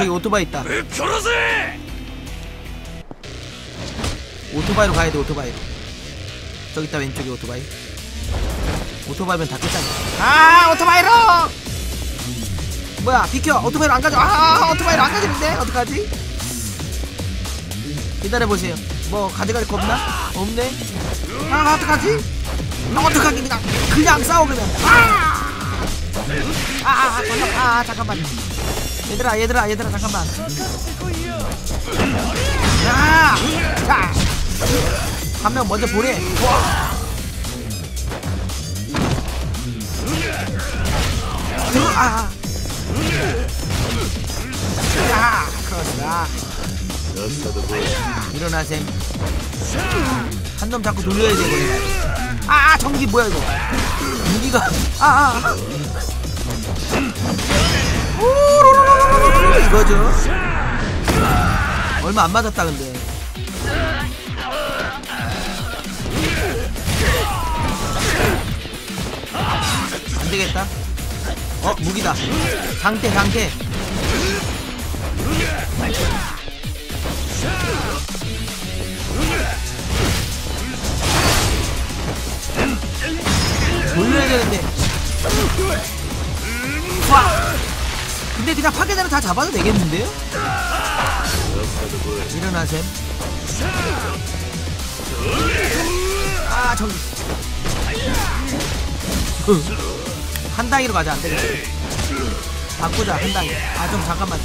저기 오토바이 있다. 오토바이로 가야돼 오토바이. 저기 있다 왼쪽에 오토바이. 오토바이면 다 끝장이야 아 오토바이로! 뭐야 비켜. 오토바이로 안가져. 아, 아, 아 오토바이로 안가지는데? 어떡하지? 기다려보세요. 뭐 가져갈 거 없나? 없네? 아 어떡하지? 아, 어떡하긴 그냥. 싸워 그러면 아아 아, 아, 아, 잠깐만. 얘들아 얘들아 얘들아 잠깐만 야! 자! 한 명 먼저 보내. 들어 아. 야, 그렇다. 일어나셈. 한놈 자꾸 돌려야 되거든. 아, 아, 전기 뭐야 이거? 무기가 아, 아. 오로로로로로로 이거죠. 얼마 안 맞았다 근데. 안 되겠다. 어, 무기다. 장대, 장대. 돌려야 되는데. 와! 근데 그냥 파괴자는 다 잡아도 되겠는데요? 일어나셈. 아, 저기. 한 단위로 가자 안 되겠다. 바꾸자 한 단위. 아 좀 잠깐만.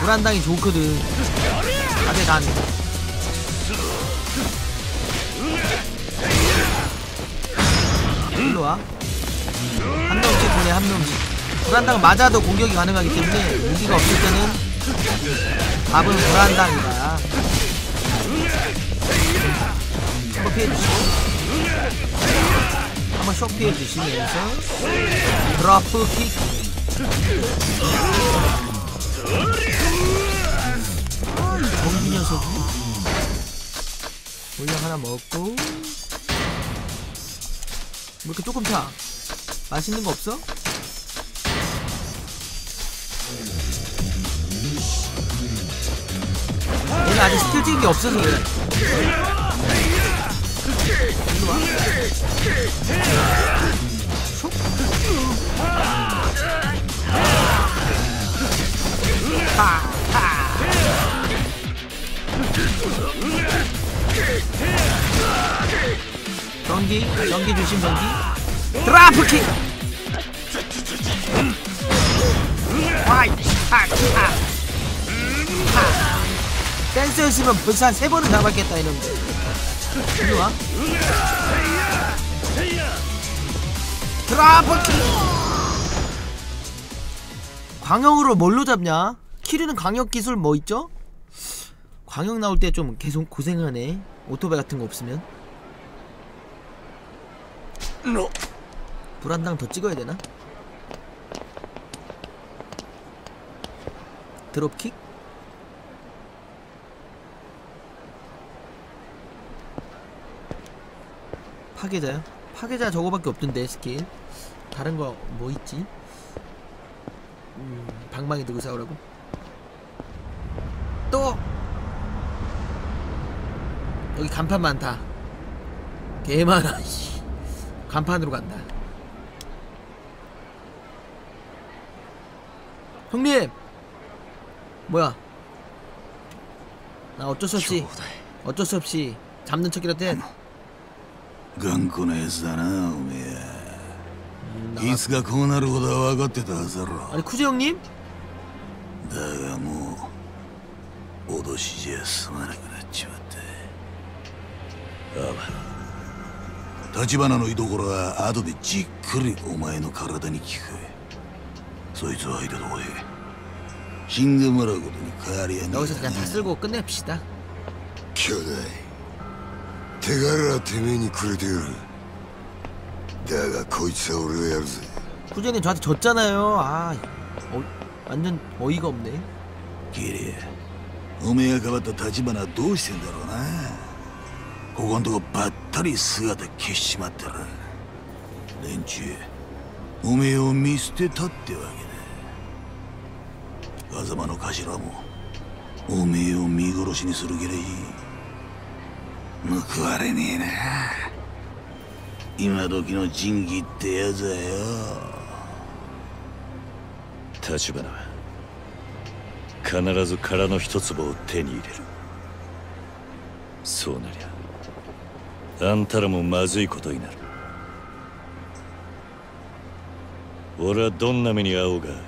물한 단위 좋거든. 가게 난. 일로 와. 한 명씩 보내 한 명씩. 불한 당 맞아도 공격이 가능하기 때문에 무기가 없을 때는 답은 불한 당이다. 한번 피해주시고 한번 쇼 피해주시면서 드러프킥 경기 녀석이 물량 하나 먹고 뭐 이렇게 조금 차 맛있는 거 없어? 얘는 아직 스킬 찍은 게 없어서 그래 일로 와. 슉. 하, 하. 전기, 전기 조심 전기. 드라프킥. 와이, 하, 하. 하. 댄스였으면 벌써 한 세 번은 잡았겠다 이놈들. 이리 와. 드라프킥. 광역으로 뭘로 잡냐? 키르는 광역 기술 뭐 있죠? 광역 나올 때 좀 계속 고생하네. 오토바이 같은 거 없으면. 불한당 더 찍어야 되나? 드롭킥? 파괴자요? 파괴자 저거밖에 없던데 스킬 다른 거 뭐 있지? 음, 방망이 들고 싸우라고? 또! 여기 간판 많다 개 많아 씨. 간판으로 간다 형님! 뭐야 나 어쩔 수 없이 어쩔 수 없이 잡는 척이라도 해 頑固なやつだなおめ 음, えいつかこうなることは分かってたはずだろ 아니 쿠제 형님? だがもう脅しじゃ済まなくなっちまったああ立花の居所は後でじっくりお前の体に効く そいつを相手どこで死んでもらうことに変わりはね 여기서 え 그냥 다 쓸고 끝냅시다 兄弟手柄はてめえにくれてやるだがこいつは俺がやるぜ 쿠제님 저한테 졌잖아요 아 어, 완전 어이가 없네 キリおめえが変わった立花はどうしてんだろうなここんとこばったり姿消しちまったら連中おめえを見捨てたってわけだ 風間の頭もおめえを見殺しにする気らい。報われねえな。今時の仁義ってやつはよ。立花必ず空の一粒を手に入れる。そうなりゃあんたらもまずいことになる。俺はどんな目に遭おうが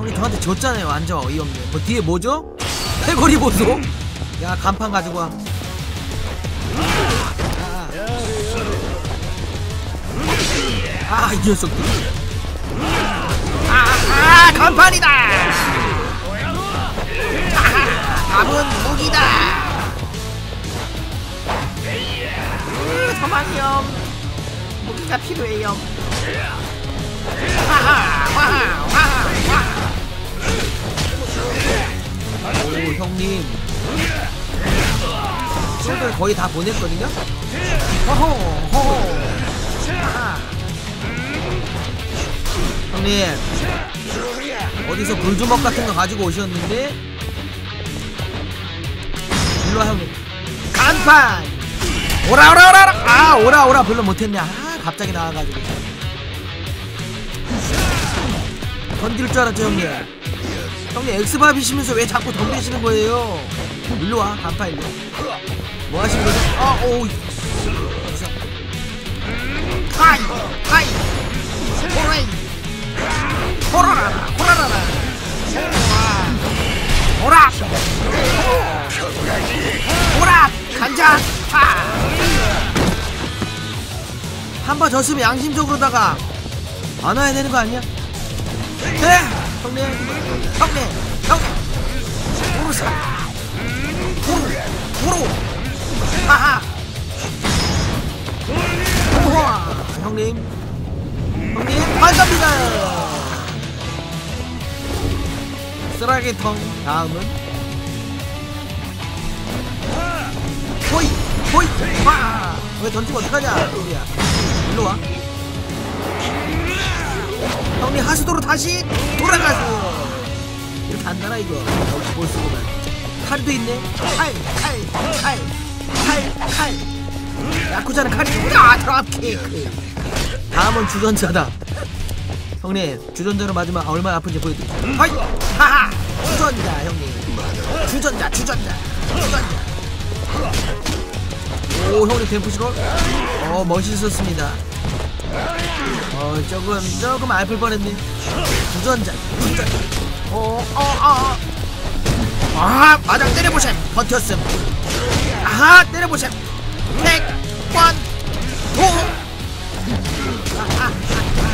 형님 저한테 졌잖아요 완전 어이없네 뭐 뒤에 뭐죠? 해골이 보소 야 간판 가지고 와 아, 이 녀석들. 아, 아, 간판이다! 아, 남은 무기다! 으, 도망이요. 무기가 필요해요. 와하, 와하. 오, 형님. 친구들 거의 다 보냈거든요? 허허, 허허. 아하. 형님. 어디서 불주먹 같은 거 가지고 오셨는데? 일로와 형님. 간판! 오라 오라 오라 오라. 아 오라 오라. 별로 못했네. 아 갑자기 나와가지고. 던질 줄 알았죠 형님 형님 엑스밥이시면서 왜 자꾸 덤비시는 거예요? 일로 와 간판 일로. 뭐 하시는 거죠? 아 오 하이 하이. 호라이. 호라라 호라라라. 호라. 호라. 간자. 한번 졌으면 양심적으로다가 안 와야 되는 거 아니야? 네 형님. 형님. 형님. 호루사 호루 호루 하하. 우와. 형님. 형님 반갑습니다. 쓰라기통 다음은? 호이 호이. 와왜 던지면 어떡하냐 우리야. 일로와 형님 하수도로 다시 돌아가세요. 이렇게 안 나라 이거. 역시 볼수구만 칼도 있네. 칼칼칼칼칼. 야쿠자는 칼이구나 드랍킥 다음은 주전자다. 형님 주전자로 맞으면 얼마나 아픈지 보여드릴게요. 하이 하하! 주전자 형님. 주전자 주전자 주전자. 오 형님 댐프시롤 어 멋있었습니다 어 조금 조금 알플 뻔했네. 주전자 주전자. 어어어. 아 마당 때려보셈. 버텼음. 아하 때려보셈. 백원 도 아,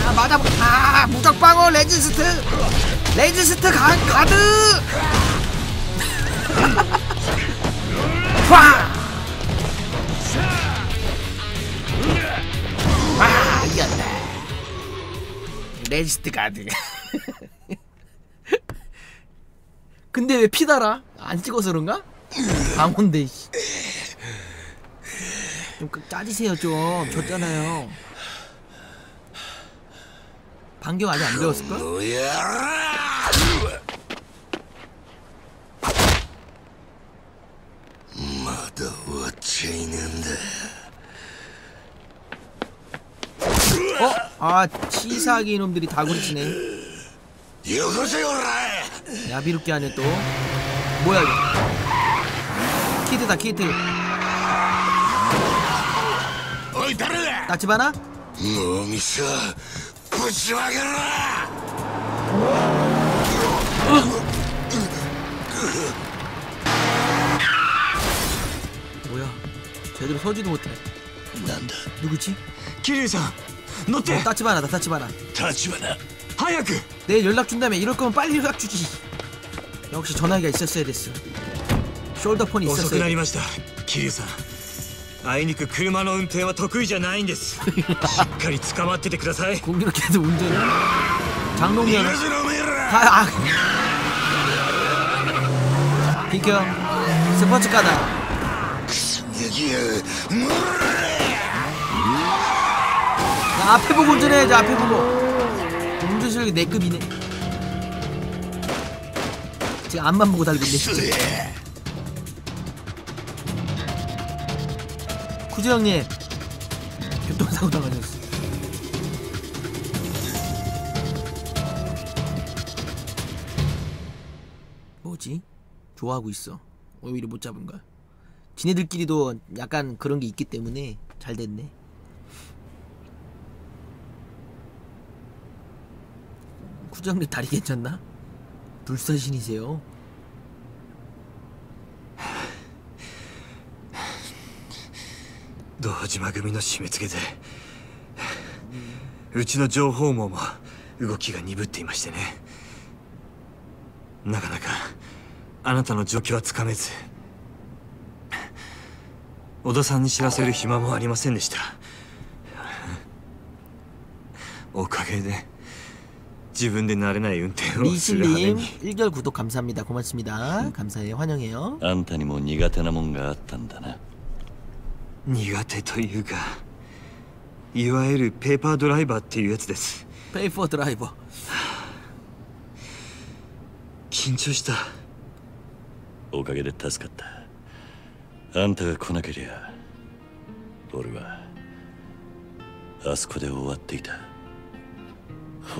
아, 맞아 아 무적방어 레지스트. 레지스트 가, 가드 레지스트 가드 근데 왜 피달아? 안 찍어서 그런가? 방온데 좀 그, 짜지세요 좀 줬잖아요 반격 아직 안 배웠을걸? 마다 워치는데 어? 아 치사하게 이놈들이 다구리 치네. 야비롭게 하네 또. 뭐야 이거? 키드다 키드 나치바나? 멍이셔 부지하게라. 뭐야? 제대로 서지도 못해. 난다. 누구지? 기리상 生さん乗って 어, 따치바나다 따치바나 立花 早く 내일 연락 준다며 이럴 거면 빨리 연락 주지 역시 전화기가 있었어야 됐어 숄더폰이 遅く 있었어야 な 돼 りました桐生さんあいにく車の運転は得意じゃないんですしっかり捕まっててください 공교롭게도 운전을 장롱면허 逃がせろおめえら 아, 아. 비켜 스포츠카다 撃や 야, 앞에 보고 운전해야지 앞에 보고 운전 실력이 내 급이네. 지금 앞만 보고 달리고 있네. 진짜 구조 형님. 교통사고 당하셨어. 뭐지? 좋아하고 있어. 오히려 못 잡은 거야. 지네들끼리도 약간 그런 게 있기 때문에 잘 됐네 구정리 다리 괜찮나? 불사신이세요? 堂島組の締め付けでうちの情報網も動きが鈍っていましてねなかなかあなたの状況はつかめず小田さんに知らせる暇もありませんでしたおかげで 自分で慣れない運転をする羽目 리실님 に 1개월 구독 감사합니다 고맙습니다 감사해요 환영해요 あんたにも苦手なもんがあったんだな苦手というかいわゆるペーパードライバーっていうやつです 페이 포 드라이버 緊張したおかげで助かったあんたが来なけりゃ俺はあそこで終わっていた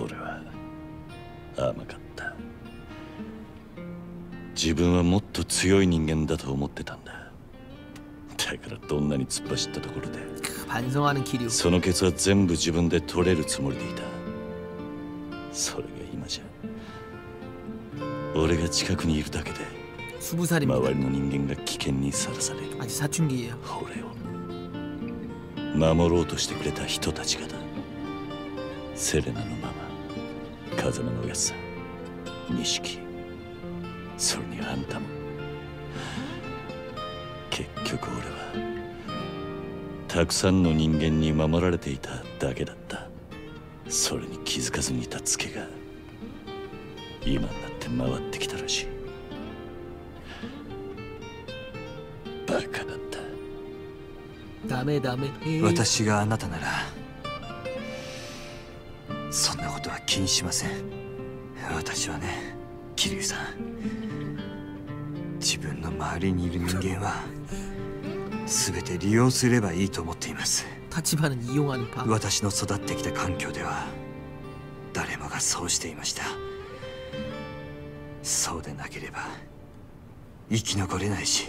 俺は 甘かった。自分はもっと強い人間だと思ってたんだ。だからどんなに突っ走ったところでそのケツは全部自分で取れるつもりでいた。それが今じゃ俺が近くにいるだけで周りの人間が危険にさらされる。俺を守ろうとしてくれた人たちがだ。セレナのまま風間のやつ錦。それにあんたも。結局俺はたくさんの人間に守られていただけだった。それに気づかずにいたツケが今になって回ってきたらしい。バカだった。ダメダメ。私があなたならしません。私はね桐生さん。自分の周りにいる人間は全て利用すればいいと思っています。私の育ってきた環境では誰もがそうしていました。そうでなければ生き残れないし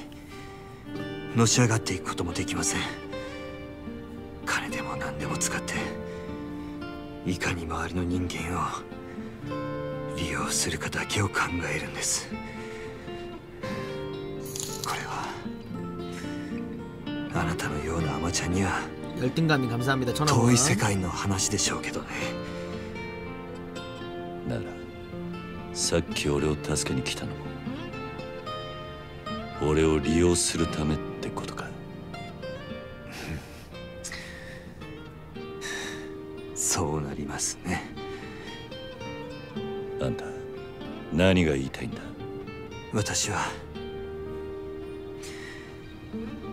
のし上がっていくこともできません。金でも何でも使っていかに周りの人間を利用するかだけを考えるんです。これはあなたのようなアマちゃんには遠い世界の話でしょうけどね。ならさっき俺を助けに来たのも俺を利用するためってますね。あんた何が言いたいんだ？私は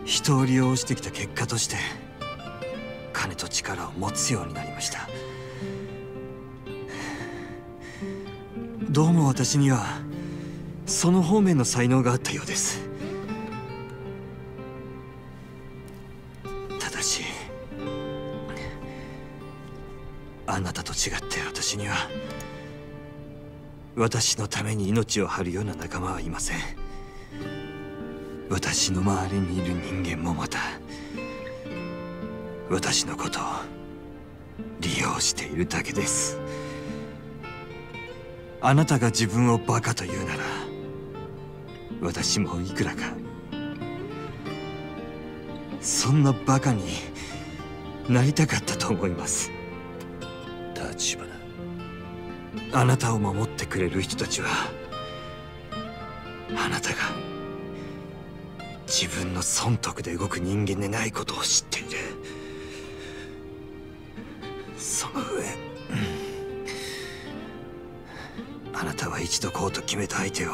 人を利用してきた結果として金と力を持つようになりました。どうも私にはその方面の才能があったようです違って私には私のために命を張るような仲間はいません私の周りにいる人間もまた私のことを利用しているだけです。あなたが自分をバカと言うなら私もいくらかそんなバカになりたかったと思います。立花。あなたを守ってくれる人たちはあなたが自分の損得で動く人間でないことを知っている。その上あなたは一度こうと決めた相手を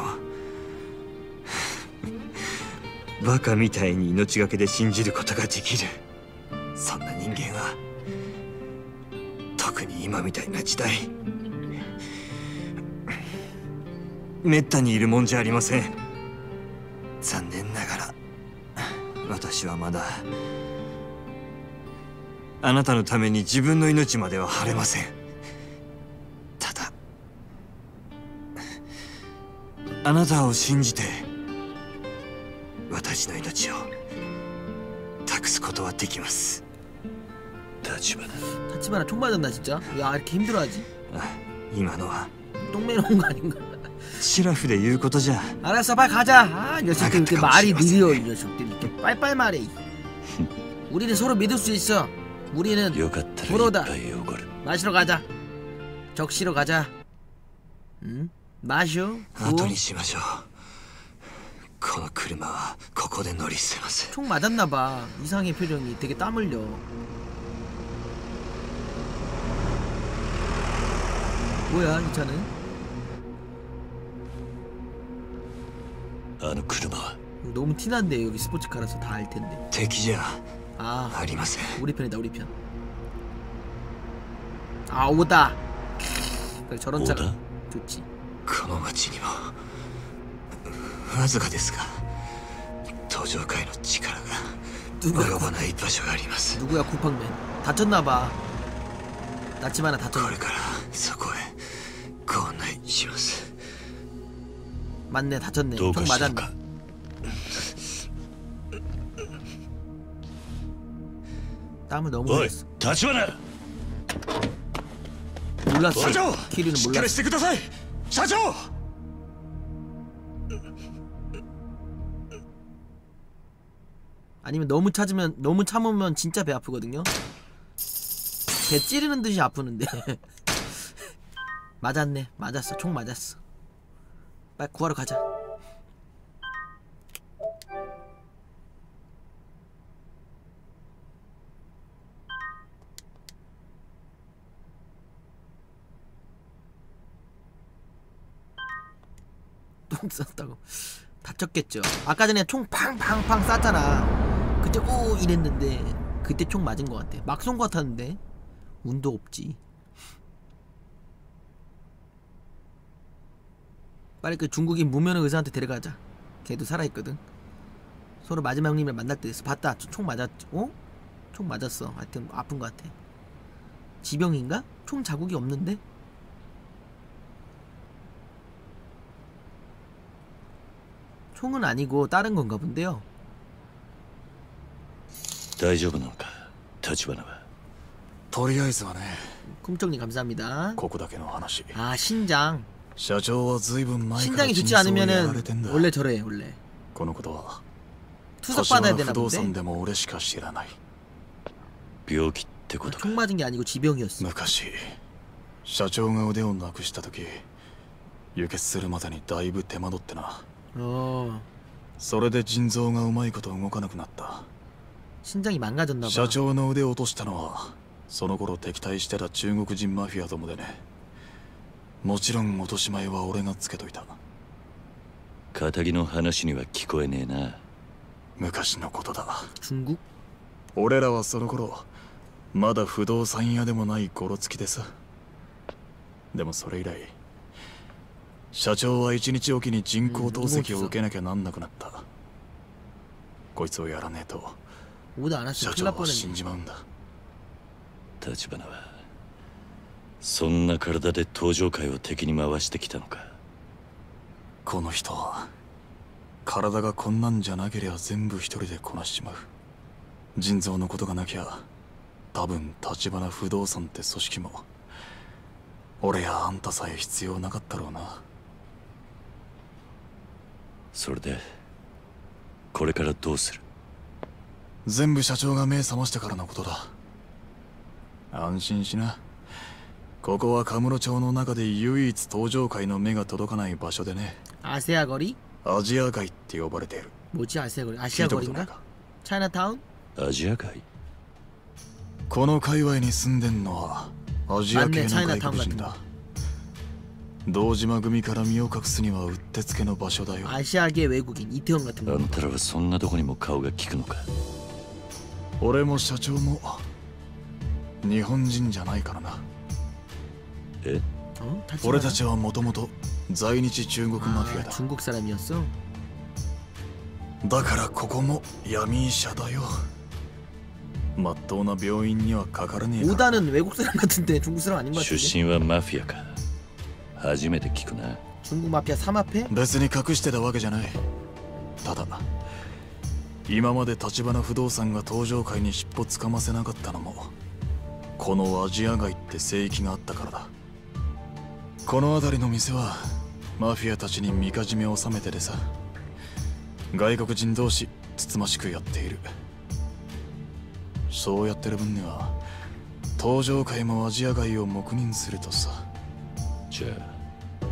バカみたいに命がけで信じることができる。みたいな時代。めったにいるもんじゃありません。残念ながら私はまだあなたのために自分の命までは晴れません。ただあなたを信じて私の命を託すことはできます。 立花 타치바나 총 맞았나 진짜? 야 이렇게 힘들어하지? あ今のは 똥매놓은 거 아닌가? シラフで言うことじゃ 알았어 빨리 가자 아 이 녀석들 이렇게 나갔다 말이 가고 느려 이 녀석들 이렇게 빨빨 말해 우리는 서로 믿을 수 있어 우리는 よかったら風呂だ一杯おごる 마시러 가자 적시러 가자 응? 마셔 後にしましょうこの車はここで乗り捨てます 총 맞았나봐 이상해 표정이 되게 땀 흘려 뭐야 이 차는 あの車は 너무 티난데 여기 스포츠카라서 다 알 텐데 敵じゃ 아 ありません 우리 편이다 우리 편. 아 오다. 그래, 저런 차가 오다? 좋지. この町にもわずかですが登場界の力が 누가 及ばない場所があります 누구야 쿠팡맨? 다쳤나봐. 나치마나 こ 다쳤나? れからそこへ ご案内します 맞네 다쳤네. どう 총 かしたの 맞았네. か 땀을 너무 おい 흘렸어. 立花 몰랐어. 社長 키리는 しっかり 몰랐어. してください社長 아니면 너무 찾으면 너무 참으면 진짜 배 아프거든요. 배 찌르는 듯이 아프는데. 맞았네. 맞았어. 총 맞았어. 빨리 구하러 가자. 똥 쌌다고 다쳤겠죠 아까 전에 총 팡팡팡 쐈잖아 그때 오 이랬는데 그때 총 맞은 것 같아 막 쏜 것 같았는데 운도 없지 빨리 그 중국인 무면 의사한테 데려가자 걔도 살아있거든 서로 마지막 님을 만날 때 됐어 봤다 총 맞았죠 어? 총 맞았어 하여튼 아픈 것 같아 지병인가? 총 자국이 없는데? 총은 아니고 다른 건가 본데요 大丈夫なのか立花はとりあえずはね 쿰정님 감사합니다 ここだけの話 아 신장 社長は随分前から 신장이 腎 좋지 臓をやら 않으면은 れてんだ 원래 저래 원래 このことは 투석 받아야 柏 되나 不動産 본데 でも俺しか知らない病気ってことか 총 맞은 게 아니고 지병이었어 昔社長が腕をなくした時輸血するまでにだいぶ手間取ってな 어 それで腎臓がうまいこと動かなくなった 신장이 망가졌나 봐 社長の腕を落としたのはその頃敵対してた中国人マフィアどもでね もちろん落とし前は俺がつけといた。片木の話には聞こえねえな。昔のことだ。俺らはその頃まだ不動産屋でもないゴロつきでさでもそれ以来社長は一日おきに人工透析を受けなきゃなんなくなった。こいつをやらねえと社長は死んじまうんだ。立花はそんな体で登場界を敵に回してきたのか。この人は体がこんなんじゃなけりゃ全部一人でこなしちまう。腎臓のことがなきゃ多分立花不動産って組織も俺やあんたさえ必要なかったろうな。それでこれからどうする？全部社長が目覚ましてからのことだ。安心しなここはカムロ町の中で唯一登場界の目が届かない場所でね。アセアゴリ？アジア街って呼ばれてる。もちアセアゴリ。アシアゴリな？チャイナタウン？アジア街？この界隈に住んでんのはアジア系の外国人だ。堂島組から身を隠すにはうってつけの場所だよ。アジア系外国人、イテオンがあんたらはそんなとこにも顔が利くのか？俺も社長も日本人じゃないからな。え 어? 타치바나? 俺たちはもともと在日中国マフィア 아, だ 중국 사람이었어? だからここも闇医者だよまっとうな病院にはかからねえから 오다는 외국 사람 같은데 중국 사람 아닌 것 出 같은데? 身はマフィアか初めて聞くな 중국 마피아 삼합회? 別に隠してたわけじゃないただ今まで橘不動産が登場界に尻尾つかませなかったのもこのアジア街って聖域があったからだ この辺りの店はマフィアたちにみかじめを収めてでさ。外国人同士つつましくやっている。そうやってる分には登場界もアジア街を黙認するとさ。じゃあ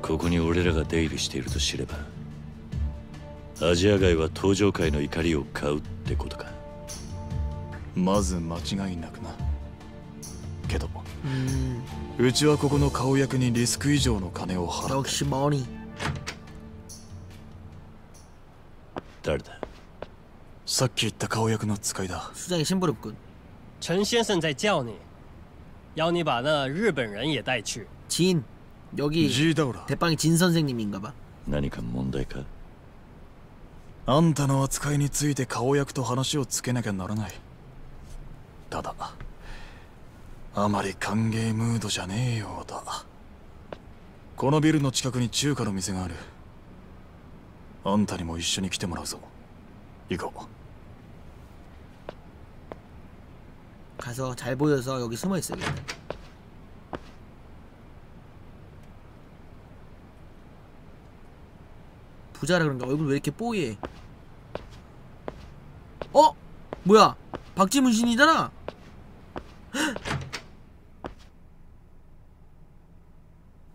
ここに俺らが出入りしていると知ればアジア街は登場界の怒りを買うってことか。まず間違いなくなうちはここの顔役にリスク以上の金を払う 역시 머니 誰ださっき言った顔役の使いだ 수장의 심부름꾼 陈先生在叫你，要你把那日本人也带去。 진 여기 ジーダウラ 대빵이 진 선생님인가봐 何か問題かあんたの扱いについて顔役と話をつけなきゃならないただ あまり歓迎ムードじゃねえようだこのビルの近くに中華の店があるあんたにも一緒に来てもらうぞ行こう 가서 잘 보여서 여기 숨어 있어야겠다 부자라 그런가 얼굴 왜 이렇게 뽀얘 어? 뭐야 박지문 신이잖아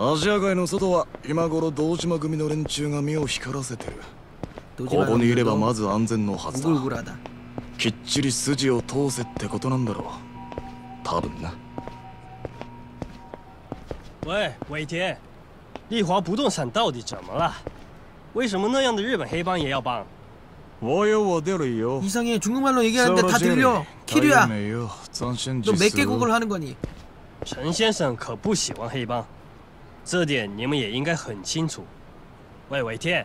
アジア街の外は今頃堂島組の連中が目を光らせてるこ 노지마 こにいれば 놈들도 まず安全のはずだ 우글우글하다 きっちり筋を通せってことなんだろう多分な喂，尾田，丽华不动产到底怎么了？为什么那样的日本黑帮也要帮？我有我的理由 이상해 중국말로 얘기하는데 다 들려 키류야 没有咱先 너 몇 개국을 하는 거니 陈先生可不喜欢黑帮， 这点你们也应该很清楚。喂，尾田，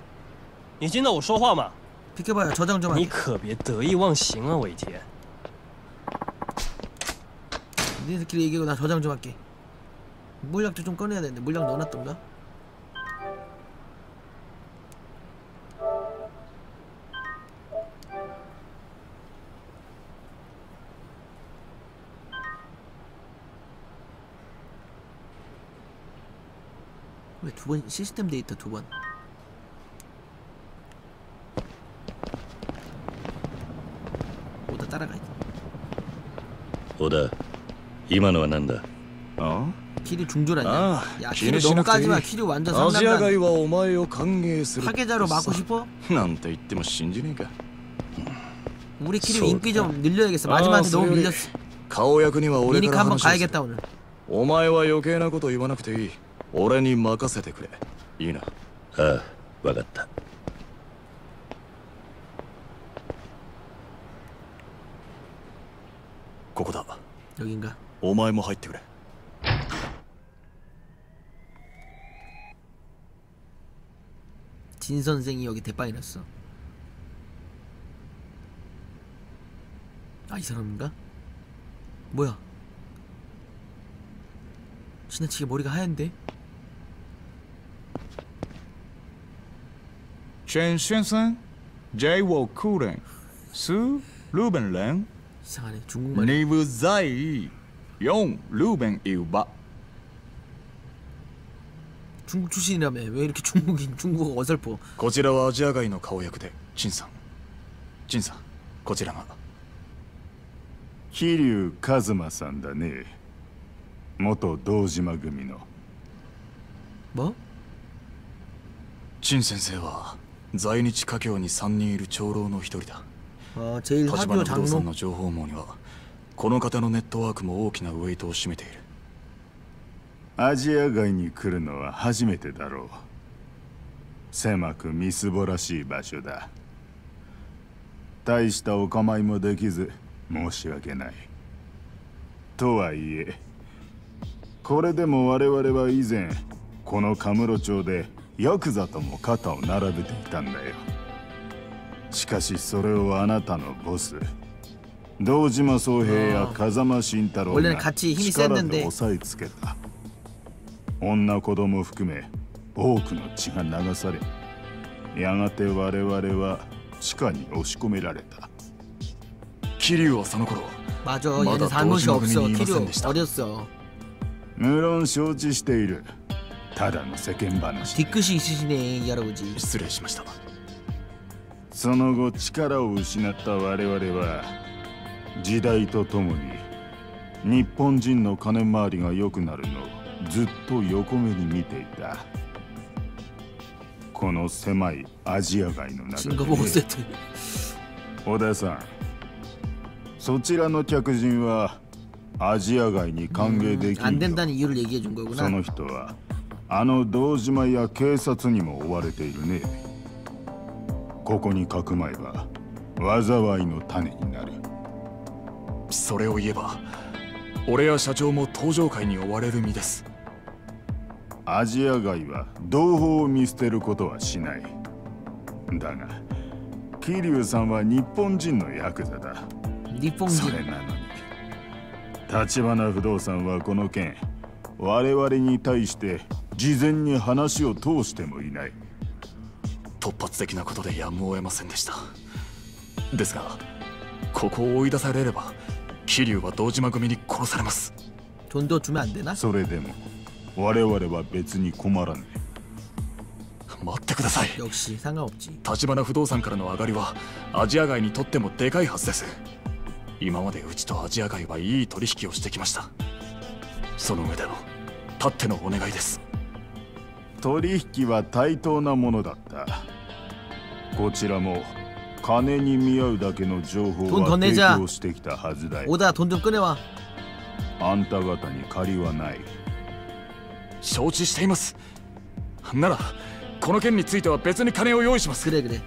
你听到我说话吗？ 비켜봐요 저장 좀 你 할게 可别得意忘形啊，尾田。 니네들끼리 얘기하고 나 저장 좀 할게 물약도 좀 꺼내야 되는데 물약 넣어놨던가? 두 번 시스템 데이터 두 번? 오다 따라가 있 小田今のは何だあ 키류 중졸 아니야? 아, 야 키류 기는 너무 신학생이 까지마 키류 완전 アジア 상남자 街はお前を歓迎する 파괴자로 막고 싶어? なんて言っても信じねえか 우리 키류 쏠까? 인기 좀 늘려야겠어 아, 마지막에 너무 소리. 밀렸어 顔役には俺か 미니카 ら 한번 話をする 가야겠다 오늘 お前は余計なこと言わなくていい 俺に任せてくれいいなああ分かったここだ 여긴가? お前も入ってくれ 진 선생이 여기 대빵이 났어 아 이 사람인가? 뭐야 지나치게 머리가 하얀데? 全先生 제이워 쿠렌 스 루벤렌 이상하네 중국말 니브 자이 용 루벤 이우바 중국 출신이라며 왜 이렇게 중국인 중국어 어설퍼 こちらはアジア街の顔役で陳さん陳さんこちらが桐生一馬さんだね元堂島組の 뭐? 陳先生は 在日華僑に3人いる長老の一人だ。立花不動産の情報網にはこの方のネットワークも大きなウェイトを占めている。アジア外に来るのは初めてだろう。狭くみすぼらしい場所だ。大したお構いもできず申し訳ない。とはいえこれでも我々は以前このカムロ町でヤクザとも肩を並べていたんだよ。しかしそれをあなたのボス堂島宗平や風間慎太郎が力で押さえつけた。女子供含め多くの血が流されやがて我々は地下に押し込められた。桐生はその頃まだ同志の組にいませんでした。無論承知している。ただの世間話ティックシシネやろうじ。失礼しました。その後力を失った我々は時代とともに日本人の金回りが良くなるのをずっと横目に見ていた。この狭いアジア街の中で、小田さんそちらの客人はアジア街に歓迎できるその人はあの堂島や警察にも追われているね。ここに書くまえば災いの種になる。それを言えば俺や社長も登場界に追われる身です。アジア街は同胞を見捨てることはしない。だが桐生さんは日本人のヤクザだ。日本人。それなのに。立花不動産はこの件我々に対して事前に話を通してもいない。突発的なことでやむを得ませんでした。ですがここを追い出されれば桐生は堂島組に殺されます。それでも我々は別に困らぬ待ってください。立花不動産からの上がりはアジア街にとってもでかいはずです。今までうちとアジア街はいい取引をしてきました。その上でのたってのお願いです。取引は対等なものだったこちらも金に見合うだけの情報 돈더 は 내자 提供してきたはずだよ 오다 돈 좀 꺼내와 あんた方に借りはない承知していますならこの件については別に金を用意します 그래 그래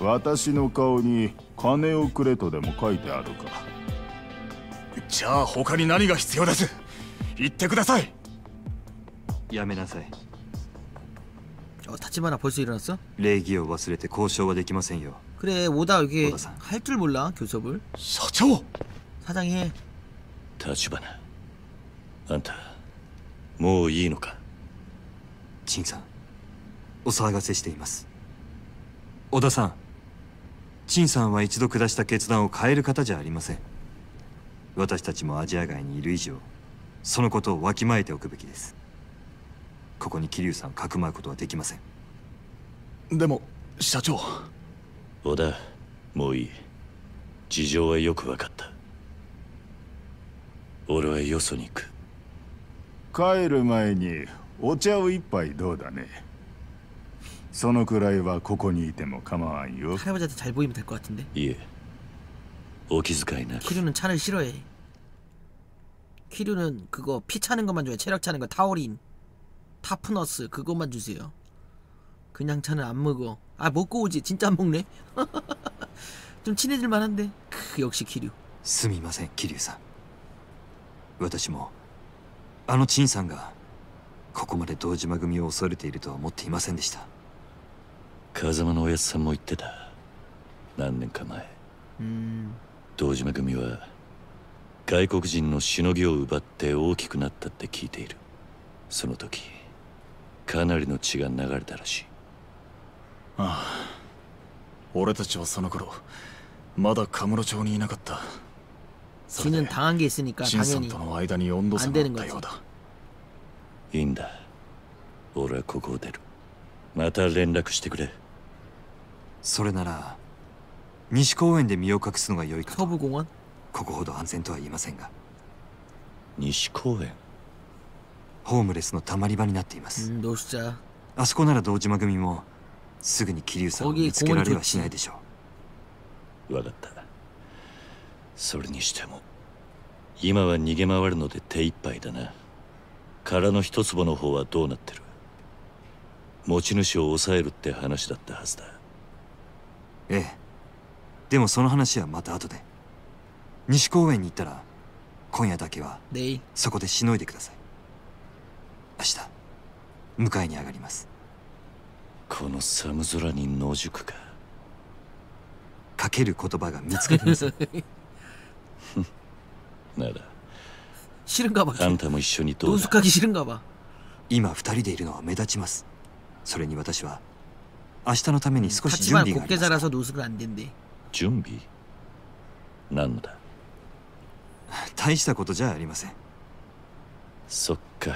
私の顔に金をくれとでも書いてあるかじゃあ他に何が必要です言ってくださいやめなさい 어 타치마나 벌써 일어났어? 礼儀を忘れて交渉はできませんよ 그래 오다 이게 오다 상. 할 줄 몰라 교섭을 社長 사장이 해 立花あんたもういいのか陳さんお騒がせしています小田さん陳さんは一度下した決断を変える方じゃありません私たちもアジア外にいる以上そのことをわきまえておくべきです ここに桐生さんをかくまうことはできませんでも社長小田もういい事情はよく分かった俺はよそに行く帰る前にお茶を一杯どうだねそのくらいはここにいても構わんよ 할아버지한테 잘 보이면 될 것 같은데 いえお気遣いなく 키류는 차를 싫어해 키류는 그거 피 차는 것만 줘요 체력 차는 거 타오린 타프너스 그것만 주세요 그냥 차는 안 먹어 아 먹고 오지 진짜 안 먹네 좀 친해질 만한데 크, 역시 키류 すみません桐生さん私もあの陳さんがここまで堂島組を恐れているとは思っていませんでした風間のおやつさんも言ってた何年か前 음 堂島組は外国人のしのぎを奪って大きくなったって聞いているその時 かなりの血が流れたらしい 俺たちはその頃まだカムロ町にいなかったそれ 지는 で 당한 게 있으니까 シンさん 당연히 との間に温度差があったようだいいんだ俺はここを出るまた連絡してくれそれなら西公園で身を隠すのが良いかと 서부공원 ここほど安全とは言いませんが西公園 ホームレスのたまり場になっています。どうしたあそこなら堂島組もすぐに桐生さんを見つけられはしないでしょう。分かった。それにしても今は逃げ回るので手一杯だな。殻の一坪の方はどうなってる？持ち主を抑えるって話だったはずだ。ええ。でもその話はまた後で。西公園に行ったら今夜だけはそこでしのいでください。明日迎えに上がります。この寒空に野宿か。かける言葉が見つかりません。なら知るがばあんたも一緒にどうぞか知るがば今二人でいるのは目立ちます。それに私は明日のために少し準備があります準備？何のだ？大したことじゃありません。そっか。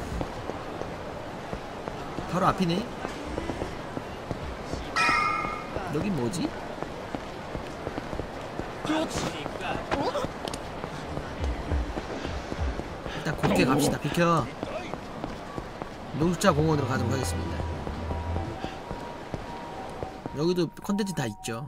바로 앞이네. 여긴 뭐지? 일단 곱게 갑시다. 비켜. 노숙자 공원으로 가도록 하겠습니다. 여기도 컨텐츠 다 있죠